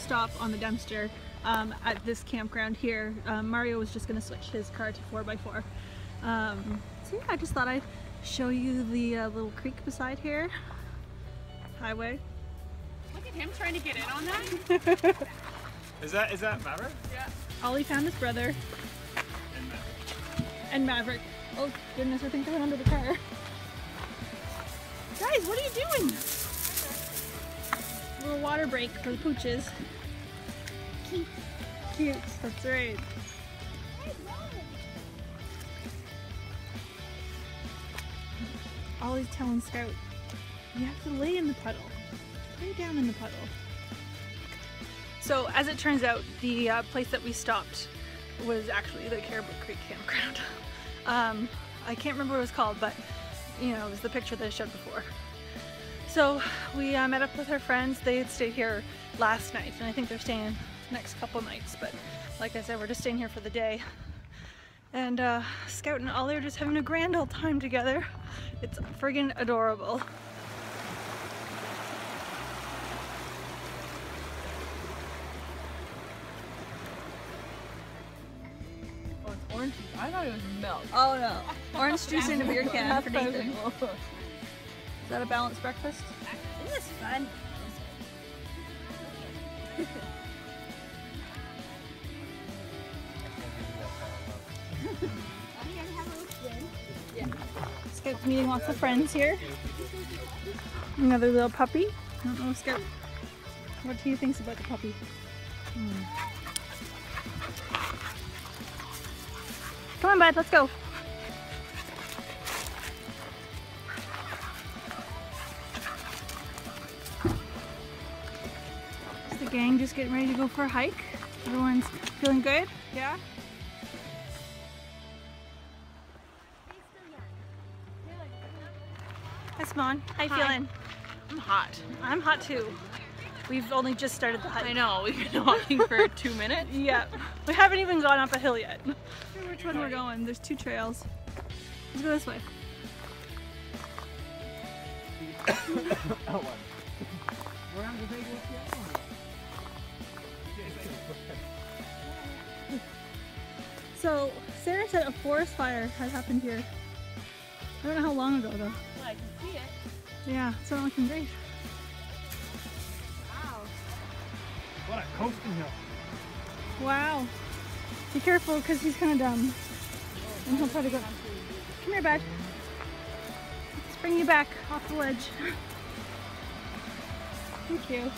stop on the Dempster um, at this campground here. Um, Mario was just gonna switch his car to 4x4. Um, so yeah, I just thought I'd show you the uh, little creek beside here. Highway. Look at him trying to get in on that. Is that is that Maverick? Yeah. Ollie found his brother And Maverick. and Maverick. Oh goodness, I think they went under the car. Guys, what are you doing? Little water break for the pooches. Cute. Cute, that's right. Ollie's telling Scout, you have to lay in the puddle. Lay down in the puddle. So as it turns out, the uh, place that we stopped was actually the Caribou Creek campground. Um, I can't remember what it was called, but you know, it was the picture that I showed before. So we uh, met up with our friends. They had stayed here last night, and I think they're staying next couple nights. But like I said, we're just staying here for the day. And uh, Scout and Ollie are just having a grand old time together. It's friggin' adorable. Oh, it's orange juice. I thought it was milk. Oh no, orange juice in a beer can for Nathan. Is that a balanced breakfast? Is this is fun. Scout's meeting lots of friends here. Another little puppy. I don't know, Scout. What do you think about the puppy? Hmm. Come on, bud, let's go. Gang just getting ready to go for a hike? Everyone's feeling good? Yeah? Hi, Simone. How you Hi. feeling? I'm hot. I'm hot too. We've only just started the hike. I know. We've been walking for two minutes. Yeah. We haven't even gone up a hill yet. Which one we're going? There's two trails. Let's go this way. So, Sarah said a forest fire had happened here. I don't know how long ago though. Well, I can see it. Yeah, it's not looking great. Wow. What a coasting hill. Wow. Be careful because he's kind of dumb. And he'll try to go. Come here, bud. Let's bring you back off the ledge. Thank you.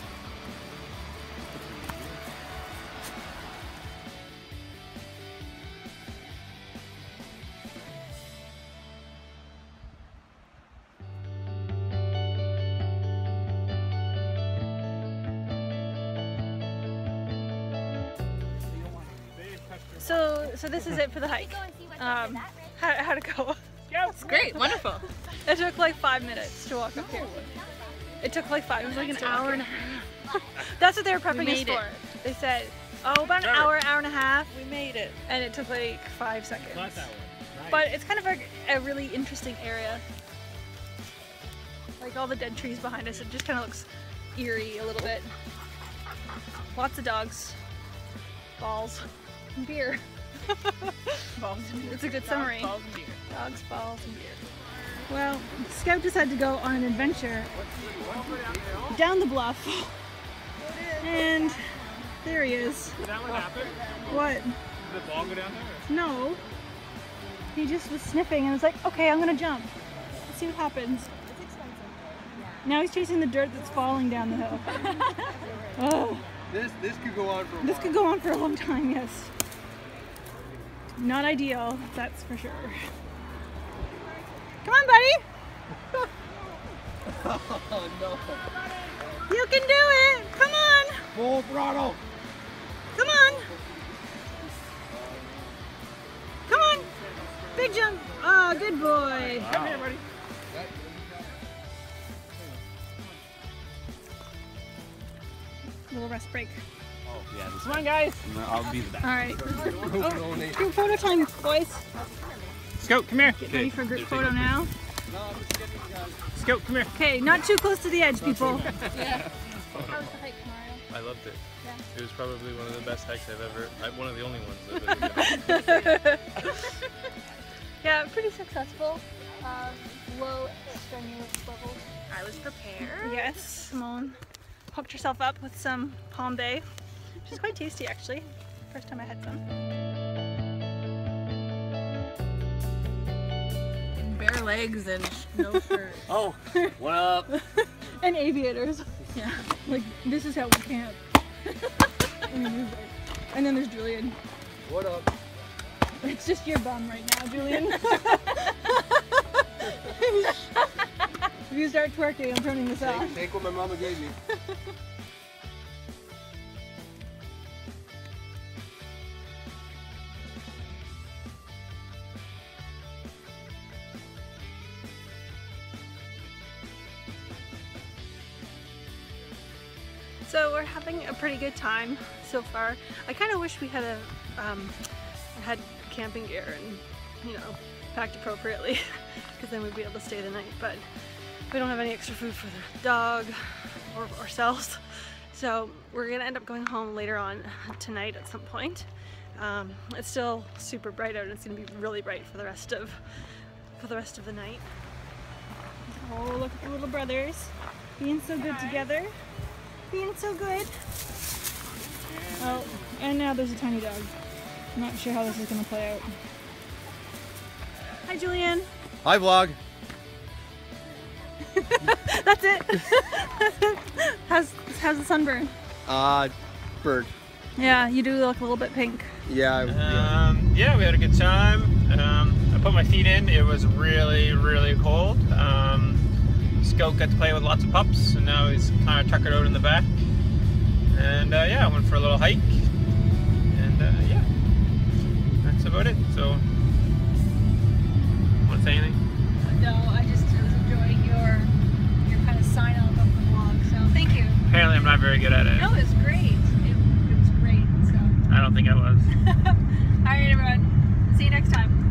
So, so this is it for the hike. Um, how, how'd it go? Yeah, It's great. Wonderful. It took like five minutes to walk up here. It took like five. It was like an hour and a half. That's what they were prepping us made it. for. They said, oh, about an hour, hour and a half, We made it. and it took like five seconds. Not that one. Nice. But it's kind of a, a really interesting area. Like all the dead trees behind us, it just kind of looks eerie a little bit. Lots of dogs, balls, and beer. Balls and beer. It's a good Dogs, summary. Balls and beer. Dogs, balls, and beer. Well, Scout just had to go on an adventure down the bluff. And there he is. Did that one happen? What? Did the ball go down there? No. He just was sniffing and was like, okay, I'm gonna jump. Let's see what happens. Now he's chasing the dirt that's falling down the hill. oh, This this could go on for a this while. could go on for a long time, yes. Not ideal, that's for sure. Come on, buddy. Oh no. You can do it. Come on. Full throttle. Come on. Come on. Big jump. Oh, good boy. Come here, buddy. Little rest break. Oh yeah. This Come on, guys. I'll be the back. All right. Oh, Group photo time, boys. Scout, come here. Get ready for group photo now. Scout, come here. Okay, not too close to the edge, people. How's the hike, Mario? I loved it. Yeah. It was probably one of the best hikes I've ever. One of the only ones I've ever done. yeah, pretty successful. Um, low strenuous levels. I was prepared. Yes, Simone hooked herself up with some Palm Bay, which is quite tasty actually. First time I had some. Bare legs and no shirt. Oh, what up? And aviators. Yeah. Like this is how we camp. and, then there's, and then there's Julian. What up? It's just your bum right now, Julian. if you start twerking, I'm turning this off. Take, take what my mama gave me. So we're having a pretty good time so far. I kind of wish we had a um, had camping gear and you know packed appropriately because then we'd be able to stay the night. But we don't have any extra food for the dog or ourselves, so we're gonna end up going home later on tonight at some point. Um, it's still super bright out and it's gonna be really bright for the rest of for the rest of the night. Oh, look at the little brothers being so good together being so good. Oh, and now there's a tiny dog. I'm not sure how this is gonna play out. Hi, Julian. Hi, vlog. That's it. how's how's the sunburn? Uh, bird. Yeah, you do look a little bit pink. Yeah. Yeah. Um, yeah, we had a good time. Um, I put my feet in. It was really, really cold. Um, Scout got to play with lots of pups, and now he's kind of tuckered out in the back. And uh, yeah, I went for a little hike. And uh, yeah, that's about it. So, want to say anything? No, I just was enjoying your your kind of sign off of the vlog. So thank you. Apparently, I'm not very good at it. No, it was great. It, it was great. So, I don't think I was. all right, everyone. See you next time.